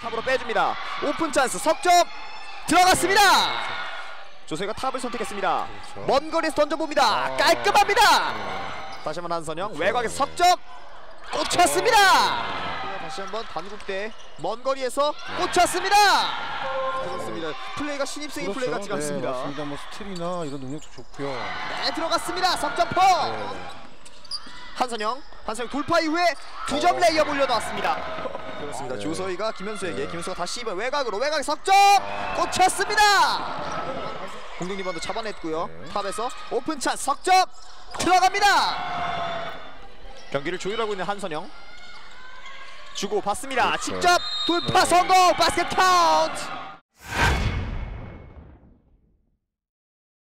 탑으로 빼줍니다. 오픈 찬스 석점 들어갔습니다. 조세가 탑을 선택했습니다. 그렇죠. 먼 거리에서 던져봅니다. 아. 깔끔합니다. 네. 다시 한번 한선영 그렇죠. 외곽에서 석점 꽂혔습니다. 다시 한번 단국대 먼 거리에서 꽂혔습니다. 그렇습니다. 플레이가 신입생의 플레이 같지가 네, 않습니다. 맞습니다. 뭐 스틸이나 이런 능력도 좋고요. 네 들어갔습니다. 석점포. 네. 한선영 한선영 돌파 이후에 두점 어. 레이업 올려놓았습니다. 그렇습니다. 아, 네. 조서희가 김현수에게 네. 김현수가 다시 이번 외곽으로 외곽 석점 꽂혔습니다. 공격 리바운드 잡아냈고요. 네. 탑에서 오픈 찬스 석점 들어갑니다. 경기를 조율하고 있는 한선영 주고 받습니다. 그렇죠. 직접 돌파 네. 성공 바스켓 카운트.